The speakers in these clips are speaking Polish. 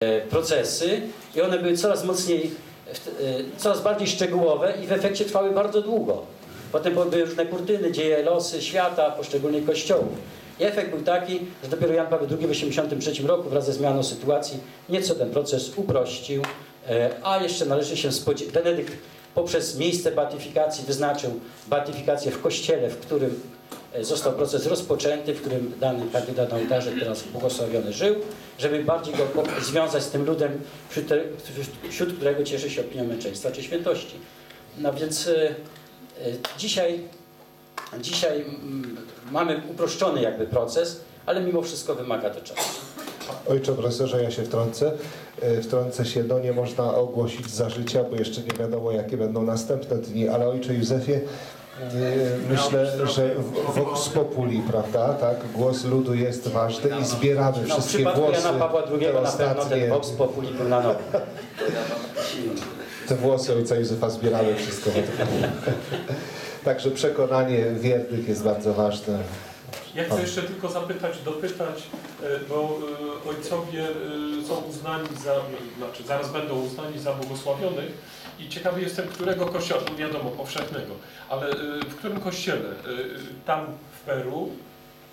e, procesy i one były coraz mocniej, w- e, coraz bardziej szczegółowe i w efekcie trwały bardzo długo. Potem były różne kurtyny, dzieje, losy świata, poszczególnych kościołów. I efekt był taki, że dopiero Jan Paweł II w 1983 roku wraz ze zmianą sytuacji nieco ten proces uprościł, e, a jeszcze należy się spodziewać, Benedykt poprzez miejsce beatyfikacji wyznaczył beatyfikację w kościele, w którym e, został proces rozpoczęty, w którym dany kandydat na ołtarze teraz błogosławiony żył, żeby bardziej go związać z tym ludem, wśród, wśród którego cieszy się opinią męczeństwa czy świętości. No więc e, e, dzisiaj, dzisiaj mm, mamy uproszczony jakby proces, ale mimo wszystko wymaga to czasu. Ojcze profesorze, ja się wtrącę. E, Wtrącę się, no nie można ogłosić za życia, bo jeszcze nie wiadomo jakie będą następne dni, ale ojcze Józefie, e, myślę, że Vox Populi, prawda, tak, głos ludu jest ważny i zbieramy No, w wszystkie przypadku głosy, Jana Pawła II te na pewno ten ostatnie, Vox Populi był na nowo. te włosy ojca Józefa zbieramy wszystko. Także przekonanie wiernych jest bardzo ważne. Ja chcę jeszcze tylko zapytać, dopytać, e, bo e, ojcowie e, są uznani za, znaczy zaraz będą uznani za błogosławionych i ciekawy jestem, którego kościoła, no wiadomo, powszechnego, ale e, w którym kościele? E, Tam w Peru,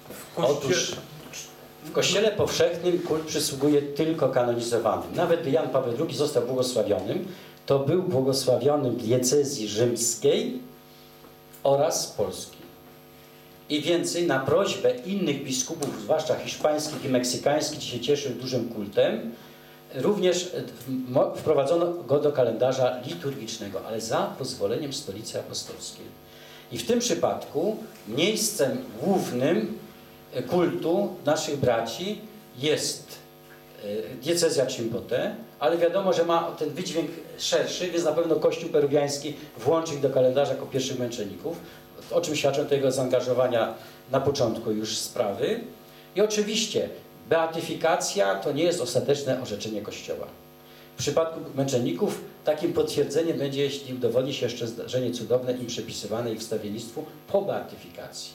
w kościele... Otóż w Kościele powszechnym kult przysługuje tylko kanonizowanym. Nawet gdy Jan Paweł II został błogosławionym, to był błogosławionym diecezji rzymskiej oraz polskiej. I więcej, na prośbę innych biskupów, zwłaszcza hiszpańskich i meksykańskich, gdzie się cieszył dużym kultem, również e, wprowadzono go do kalendarza liturgicznego, ale za pozwoleniem Stolicy Apostolskiej. I w tym przypadku miejscem głównym e, kultu naszych braci jest e, diecezja Chimbote, ale wiadomo, że ma ten wydźwięk szerszy, więc na pewno Kościół peruwiański włączy ich do kalendarza jako pierwszych męczenników, o czym świadczą tego zaangażowania na początku już sprawy. I oczywiście beatyfikacja to nie jest ostateczne orzeczenie Kościoła. W przypadku męczenników takim potwierdzeniem będzie, jeśli udowodni się jeszcze zdarzenie cudowne im przypisywane ich wstawiennictwu po beatyfikacji.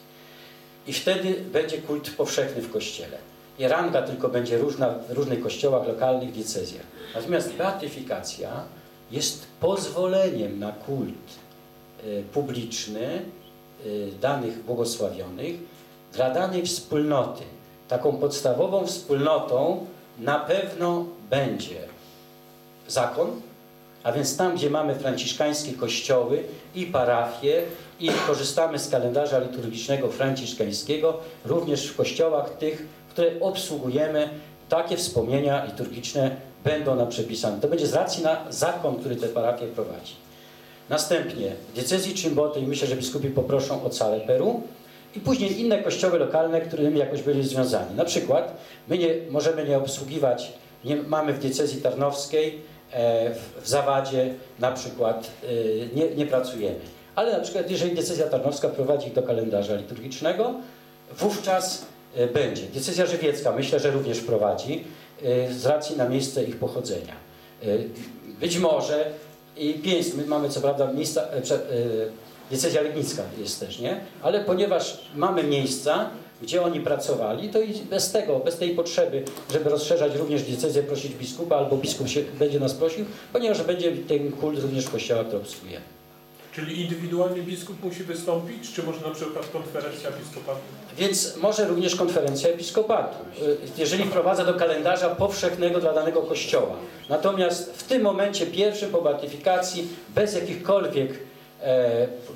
I wtedy będzie kult powszechny w Kościele. I ranga tylko będzie różna w różnych kościołach lokalnych, diecezjach. Natomiast beatyfikacja jest pozwoleniem na kult y, publiczny y, danych błogosławionych dla danej wspólnoty. Taką podstawową wspólnotą na pewno będzie zakon, a więc tam, gdzie mamy franciszkańskie kościoły i parafie i korzystamy z kalendarza liturgicznego franciszkańskiego, również w kościołach tych, które obsługujemy, takie wspomnienia liturgiczne będą nam przepisane. To będzie z racji na zakon, który te parafie prowadzi. Następnie w diecezji Chimbote i myślę, że biskupi poproszą o całe Peru i później inne kościoły lokalne, którymi jakoś byli związani. Na przykład my nie, możemy nie obsługiwać, nie mamy w diecezji tarnowskiej, e, w, w Zawadzie na przykład e, nie, nie pracujemy. Ale na przykład jeżeli diecezja tarnowska prowadzi ich do kalendarza liturgicznego, wówczas e, będzie. Diecezja żywiecka myślę, że również prowadzi e, z racji na miejsce ich pochodzenia. E, Być może i pięć, my mamy co prawda miejsca, e, diecezja legnicka jest też, nie? Ale ponieważ mamy miejsca, gdzie oni pracowali, to i bez tego, bez tej potrzeby, żeby rozszerzać również diecezję, prosić biskupa, albo biskup się będzie nas prosił, ponieważ będzie ten kult również w kościołach, które obsługujemy. Czyli indywidualnie biskup musi wystąpić, czy może na przykład konferencja biskupatu? Więc może również konferencja episkopatu, y, jeżeli wprowadza do kalendarza powszechnego dla danego kościoła. Natomiast w tym momencie pierwszym po beatyfikacji, bez jakichkolwiek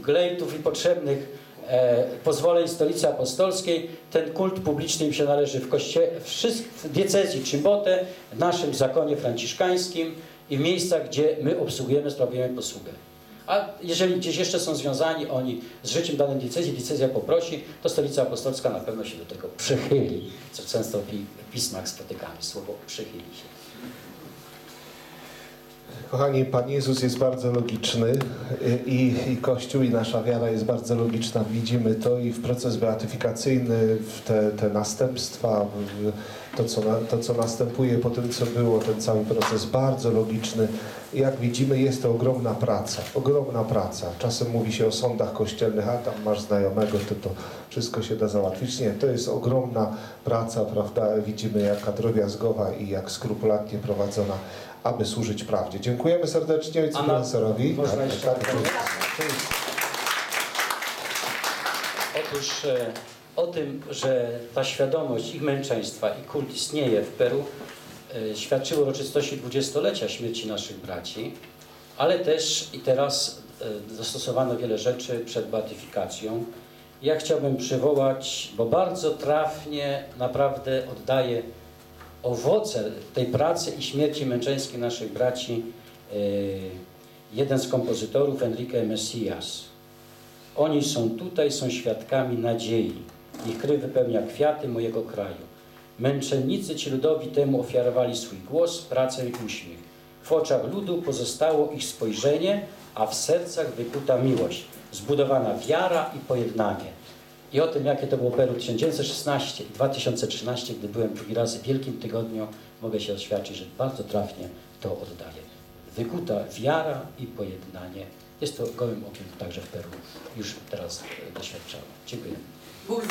glejtów i potrzebnych e, pozwoleń Stolicy Apostolskiej, ten kult publiczny im się należy w, koście, w, diecezji Chimbote, w naszym zakonie franciszkańskim i w miejscach, gdzie my obsługujemy, sprawujemy posługę. A jeżeli gdzieś jeszcze są związani oni z życiem danej diecezji, diecezja poprosi, to Stolica Apostolska na pewno się do tego przychyli, co często w pi- pismach spotykamy, słowo przychyli się. Kochani, Pan Jezus jest bardzo logiczny i, i Kościół i nasza wiara jest bardzo logiczna. Widzimy to i w proces beatyfikacyjny, w te, te następstwa, to co, to, co następuje po tym, co było, ten cały proces bardzo logiczny. Jak widzimy, jest to ogromna praca, ogromna praca. Czasem mówi się o sądach kościelnych, a tam masz znajomego, to to wszystko się da załatwić. Nie, to jest ogromna praca, prawda? Widzimy jaka drobiazgowa i jak skrupulatnie prowadzona, aby służyć prawdzie. Dziękujemy serdecznie ojcu A na- profesorowi. Można Tak, jeszcze tak, koniec? Otóż e, o tym, że ta świadomość ich męczeństwa i kult istnieje w Peru, świadczyły uroczystości dwudziestolecia śmierci naszych braci, ale też i teraz e, zastosowano wiele rzeczy przed beatyfikacją. Ja chciałbym przywołać, bo bardzo trafnie naprawdę oddaje owoce tej pracy i śmierci męczeńskiej naszych braci e, jeden z kompozytorów, Enrique Messias. Oni są tutaj, są świadkami nadziei. Ich kry wypełnia kwiaty mojego kraju. Męczennicy ci ludowi temu ofiarowali swój głos, pracę i uśmiech. W oczach ludu pozostało ich spojrzenie, a w sercach wykuta miłość, zbudowana wiara i pojednanie. I o tym, jakie to było Peru 1916 i 2013, gdy byłem drugi raz w Wielkim Tygodniu, mogę się oświadczyć, że bardzo trafnie to oddaję. Wykuta wiara i pojednanie. Jest to gołym okiem także w Peru już teraz e, doświadczalne. Dziękuję. Bóg.